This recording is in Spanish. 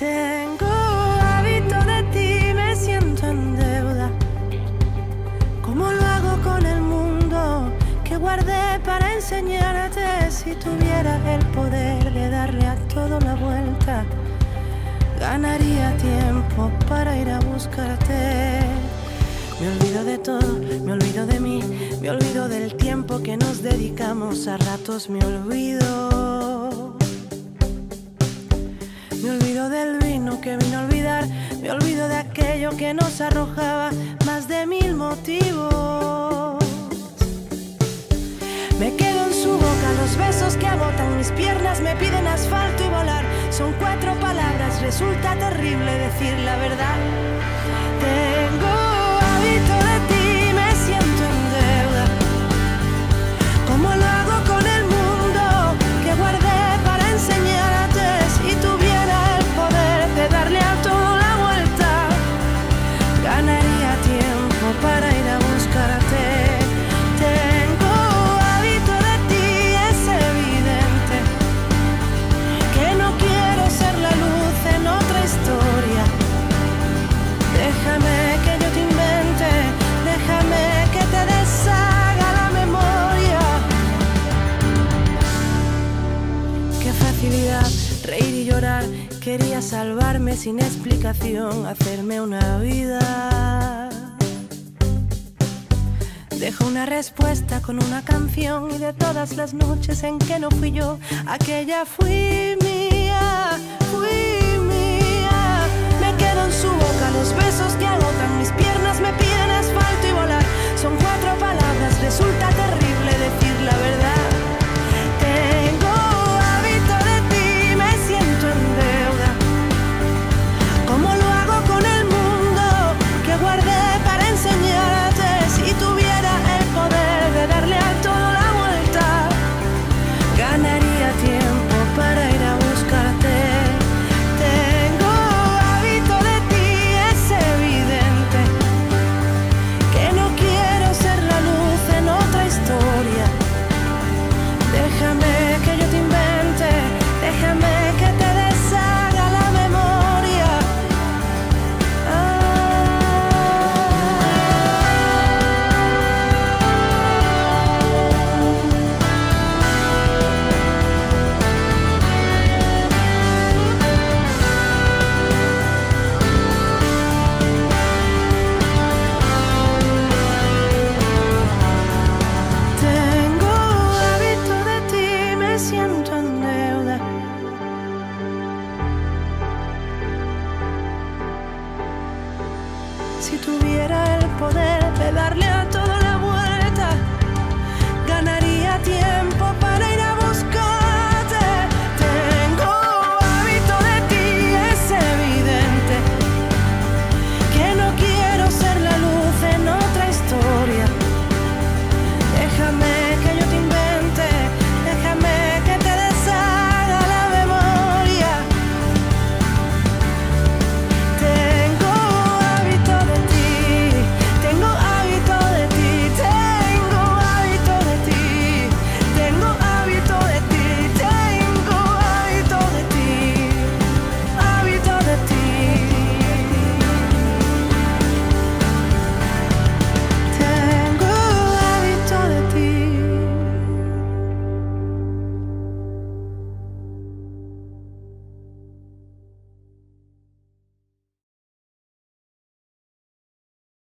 Tengo hábito de ti, me siento en deuda. ¿Cómo lo hago con el mundo que guardé para enseñarte? Si tuviera el poder de darle a todo la vuelta, ganaría tiempo para ir a buscarte. Me olvido de todo, me olvido de mí, me olvido del tiempo que nos dedicamos, a ratos me olvido. Me olvido del vino que vino a olvidar, me olvido de aquello que nos arrojaba más de mil motivos. Me quedo en su boca, los besos que agotan mis piernas me piden asfalto y volar. Son cuatro palabras, resulta terrible decir la verdad. Tengo reír y llorar. Quería salvarme sin explicación, hacerme una vida. Dejo una respuesta con una canción y de todas las noches en que no fui yo, aquella fui mía, fui mía. Me quedo en su boca, los besos que Si tuviera el poder de darle a todo